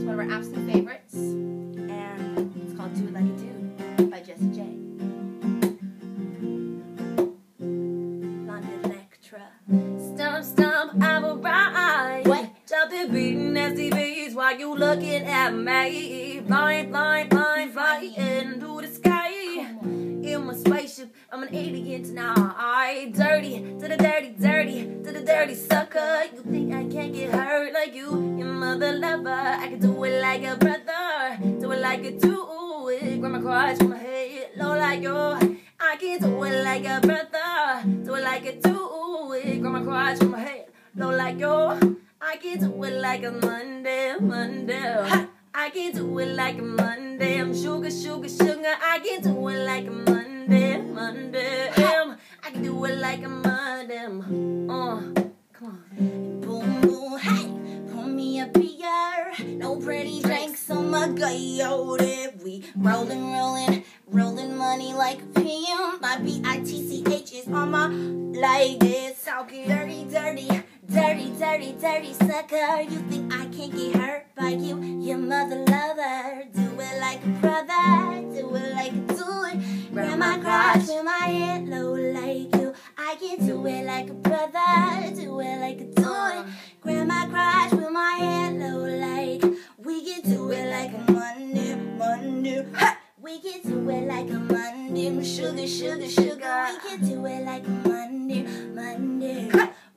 It's one of our absolute favorites. And it's called Do It Like a Dude by Jessie J. Blonde Electra. Stomp, stomp, I will ride. What? Jump the beat, nasty beats while you looking at me. Flying, flying, flying, flying into the sky. In my spaceship, I'm an alien tonight. Dirty, to the dirty, dirty, to the dirty sucker. You think can't get hurt like you, your mother lover. I can do it like a brother, do it like a two. Grab my crotch, from my head, low like you. I can do it like a brother, do it like a two. Grab my crotch, from my head, low like you. I can do it like a Monday, Monday. I can do it like a Monday. I'm sugar, sugar, sugar. I can do it like a Monday, Monday. I can do it like a Monday. No pretty drinks on my coyote. We rollin', rollin', rollin' money like PM. My B-I-T-C-H is on my like this. Talking dirty, dirty, dirty, dirty, dirty sucker. You think I can't get hurt by you, your mother lover? Do it like a brother, do it like a it. Grab my crotch with my head low like you. I can do it like a brother, like a Monday, sugar, sugar, sugar. We can do it like a Monday, Monday.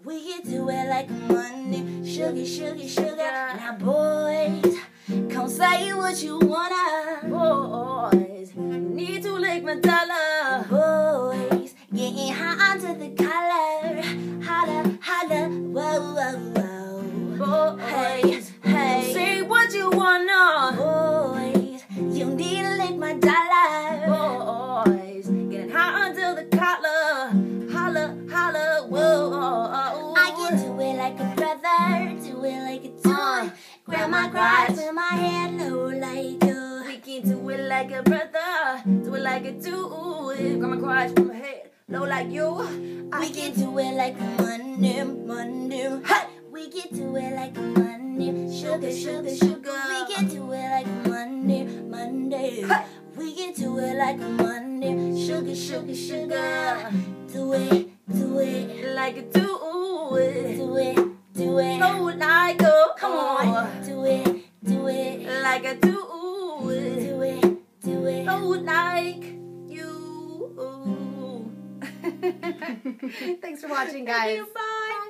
We can do it like a Monday, sugar, sugar, sugar. Now, boys, come say what you wanna. Boys, need to lick my dollar. Boys, getting hot under the collar. Holla, holla, whoa, whoa, whoa. Boys, Hey, hey. say what you wanna. Boys, you need to lick my dollar. My with my head low like you. We can do it like a brother, do it like a dude. Grab my crotch from my head, low like you. I We can do it like a Monday, Monday. Hey! We can do it like a Monday, sugar, sugar, sugar. We can do it like a Monday, Monday. Hey! We can do it like a Monday, sugar, sugar, sugar. Do it, do it, like a dude. do it, do it. Low like a, Come on, do it, like a dude. do it, do it. Low oh, like you. Thanks for watching, guys. Bye.